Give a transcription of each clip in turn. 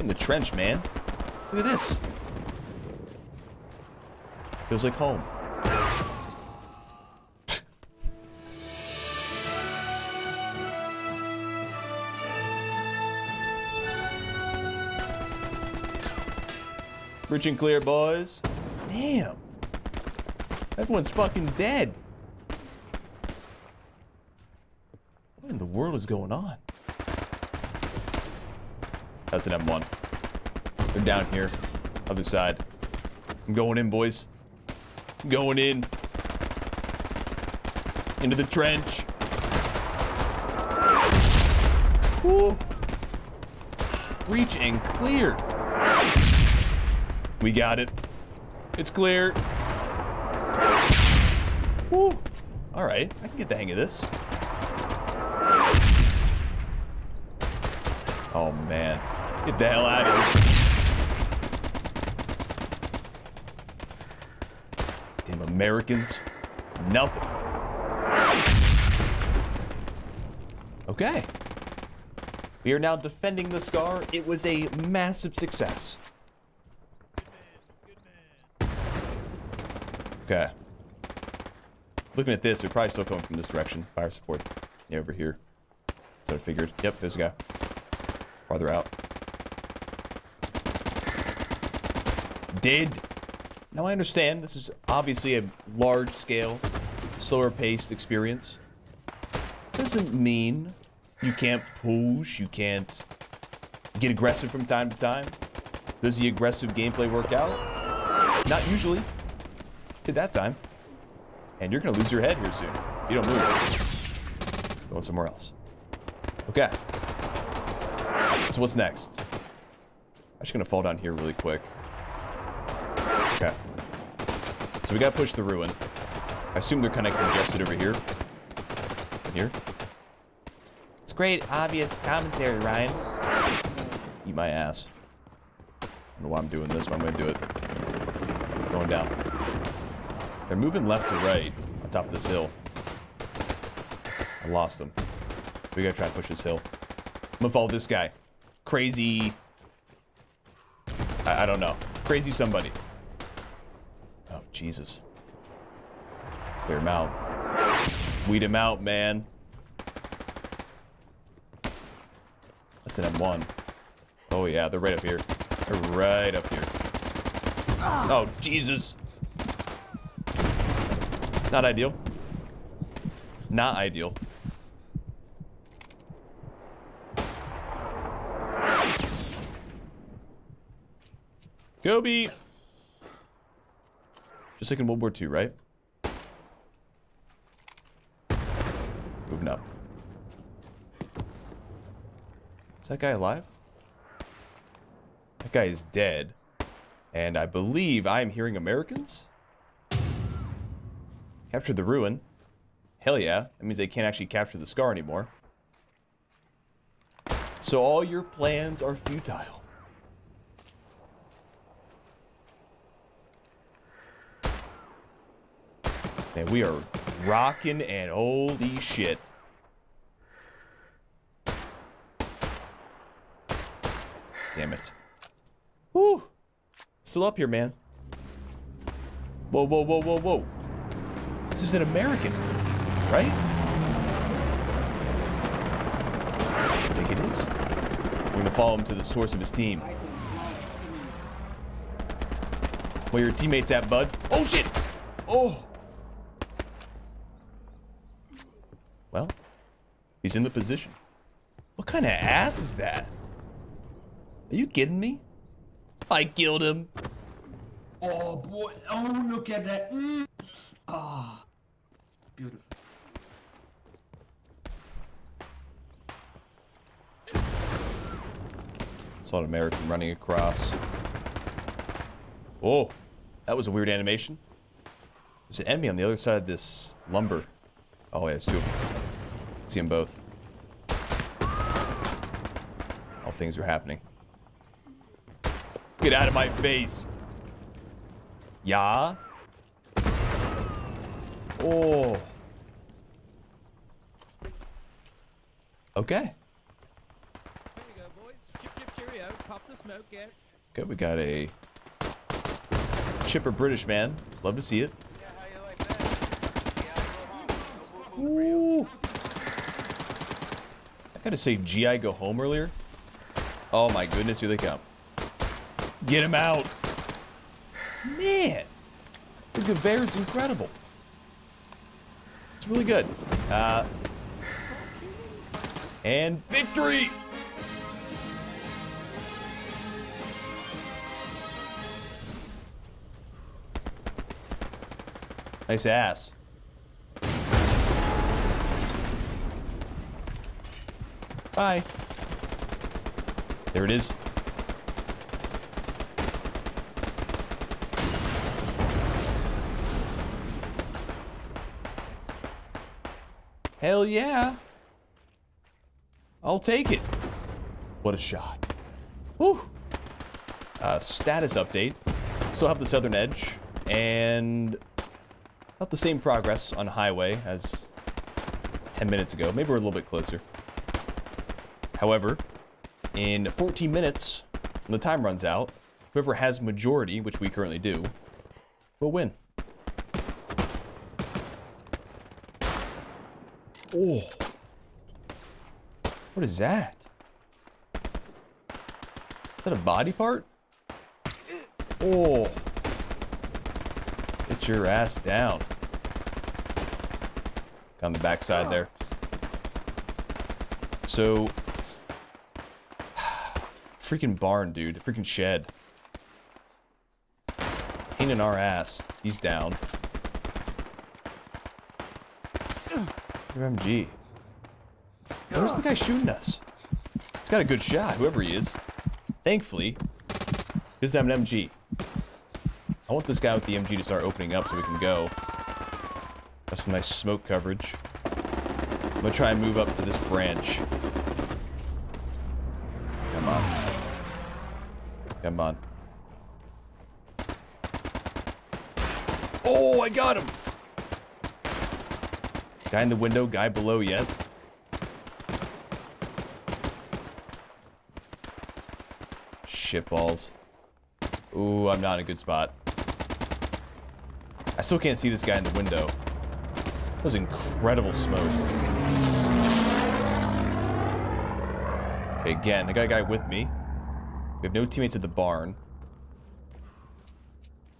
in the trench, man. Look at this. Feels like home. Rich and clear, boys. Damn. Everyone's fucking dead. What in the world is going on? That's an M1. They're down here. Other side. I'm going in, boys. I'm going in. Into the trench. Woo. Reach and clear. We got it. It's clear. Woo. All right, I can get the hang of this. Oh, man. Get the hell out of here. Damn Americans. Nothing. Okay. We are now defending the Scar. It was a massive success. Okay. Looking at this, they're probably still coming from this direction. Fire support. Yeah, over here. So I figured. Yep, there's a guy. Farther out. Did. Now I understand this is obviously a large-scale, slower-paced experience. Doesn't mean you can't push, you can't get aggressive from time to time. Does the aggressive gameplay work out? Not usually. Did that time. And you're gonna lose your head here soon. If you don't move. Going somewhere else. Okay. So what's next? I'm just gonna fall down here really quick. Okay. So we gotta push the ruin. I assume they're kind of congested over here. Here. It's great, obvious commentary, Ryan. Eat my ass. I don't know why I'm doing this, but I'm gonna do it. Going down. They're moving left to right on top of this hill. I lost them. We gotta try and push this hill. I'm gonna follow this guy. Crazy... I, I don't know. Crazy somebody. Jesus. Clear him out. Weed him out, man. That's an M1. Oh, yeah, they're right up here. They're right up here. Oh, Jesus. Not ideal. Not ideal. Kobe! Just like in World War II, right? Moving up. Is that guy alive? That guy is dead. And I believe I am hearing Americans? Capture the ruin. Hell yeah. That means they can't actually capture the scar anymore. So all your plans are futile. Man, we are rocking and holy shit. Damn it. Woo! Still up here, man. Whoa, whoa, whoa, whoa, whoa. This is an American, right? I think it is. We're gonna follow him to the source of his team. Where your teammates at, bud? Oh, shit! Oh! He's in the position. What kind of ass is that? Are you kidding me? I killed him. Oh boy! Oh look at that! Mm. Ah, beautiful. Saw an American running across. Oh, that was a weird animation. There's an enemy on the other side of this lumber. Oh, yeah, it's two of them. See them both. All things are happening. Get out of my face. Yeah. Oh. Okay. There you go, boys. Chip, chip, cheerio. pop the smoke yet. Okay, we got a chipper British man. Love to see it. Yeah, how you like that? Yeah, I go home. Go home. Ooh. Gotta say GI go home earlier. Oh my goodness, here they come. Get him out. Man. The Gewehr is incredible. It's really good. Uh, and victory! Nice ass. Bye. There it is. Hell yeah. I'll take it. What a shot. Whew. Uh, status update. Still have the southern edge, and about the same progress on highway as 10 minutes ago. Maybe we're a little bit closer. However, in 14 minutes, when the time runs out, whoever has majority, which we currently do, will win. Oh. What is that? Is that a body part? Oh. Get your ass down. On the backside there. So, freaking barn, dude. Freaking shed. Pain in our ass. He's down. Your MG. Where's the guy shooting us? He's got a good shot, whoever he is. Thankfully, he doesn't have an MG. I want this guy with the MG to start opening up so we can go. Got some nice smoke coverage. I'm gonna try and move up to this branch. On. Oh, I got him! Guy in the window, guy below yet. Shit balls. Ooh, I'm not in a good spot. I still can't see this guy in the window. That was incredible smoke. Again, I got a guy with me. We have no teammates at the barn.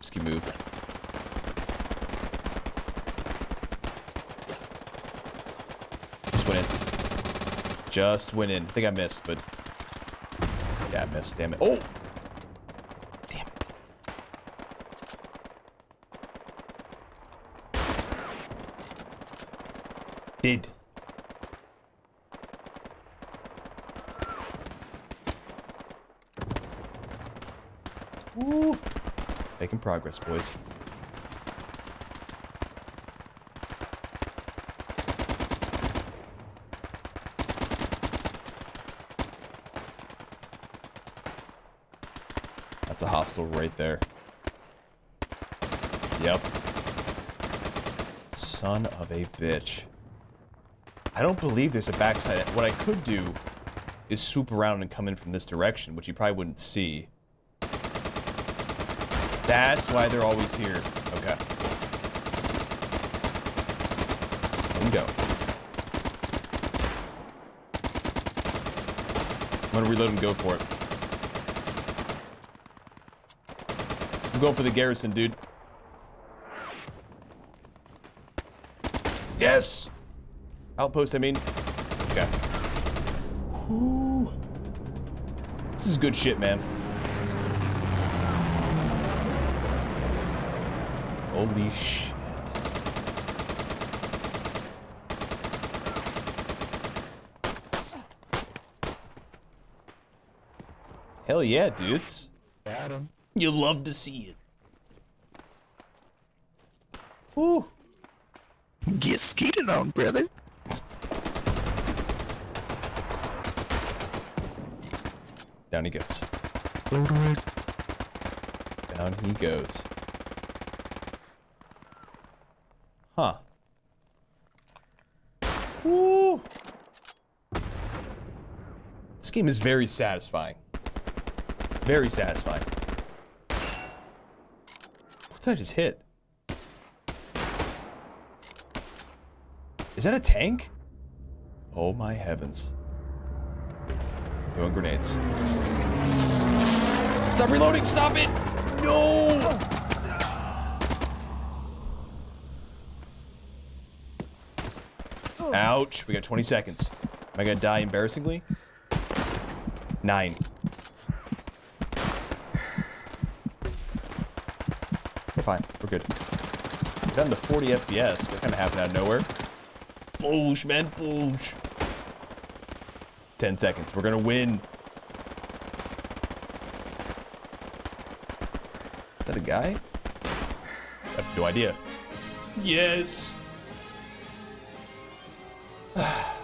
Risky move. Just went in. Just went in. I think I missed, but... Yeah, I missed. Damn it. Oh! Damn it. Did. Woo! Making progress, boys. That's a hostile right there. Yep. Son of a bitch. I don't believe there's a backside. What I could do is swoop around and come in from this direction, which you probably wouldn't see. That's why they're always here. Okay. Let go. I'm gonna reload and go for it. I'm going for the garrison, dude. Yes! Outpost, I mean. Okay. Whew. This is good shit, man. Holy shit. Hell yeah, dudes. Got him. You love to see it. Woo. Get skated on, brother. Down he goes. Down he goes. Huh. Woo! This game is very satisfying. Very satisfying. What did I just hit? Is that a tank? Oh my heavens. Throwing grenades. Stop reloading! Stop it! No! Ouch. We got 20 seconds. Am I gonna die embarrassingly? Nine. We're fine. We're good. We're down to 40 FPS. That kind of happened out of nowhere. Boosh, man. Boosh. 10 seconds. We're gonna win. Is that a guy? I have no idea. Yes.